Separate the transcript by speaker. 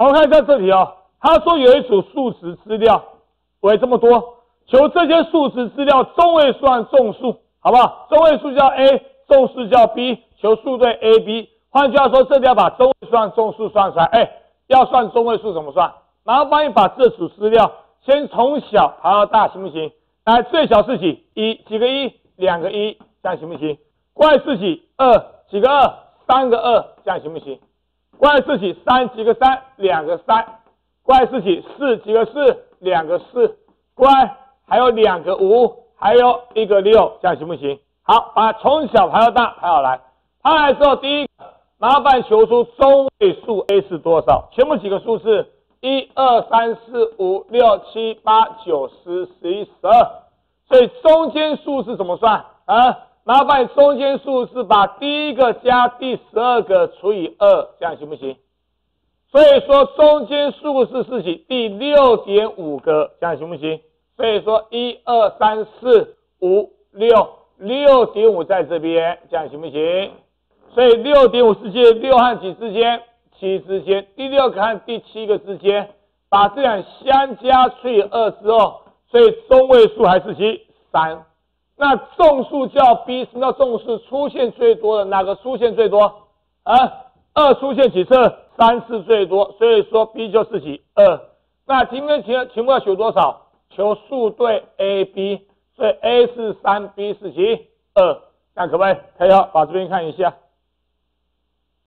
Speaker 1: 我们看一下这题哦，他说有一组数值资料为这么多，求这些数值资料中位数算众数，好不好？中位数叫 A，众数叫 B，求数对 A、B。换句话说，这里要把中位数算众数算出来。哎，要算中位数怎么算？麻烦你把这组资料先从小排到大，行不行？来，最小是几？一，几个一？两个一，这样行不行？怪是几？二，几个二？三个二，这样行不行？怪是几？三，几个三？两个三。怪是几？四，几个四？两个四。怪还有两个五，还有一个六，这样行不行？好，把从小排到大排好来。排来之后，第一个麻烦求出中位数 A 是多少？全部几个数字？一二三四五六七八九十十一十二。所以中间数是怎么算啊？麻烦中间数是把第一个加第十二个除以二，这样行不行？所以说中间数是是几？第六点五个，这样行不行？所以说一二三四五六六点五在这边，这样行不行？所以六点五是介六和几之间？七之间。第六个和第七个之间，把这两相加除以二之后。所以中位数还是七三，那众数叫 B，什么叫众数？出现最多的哪个出现最多？啊，二出现几次？三次最多，所以说 B 就是几二。那今天题题目要求多少？求数对 A、B，所以 A 是三，B 是几二？那可不可以？可以，把这边看一下。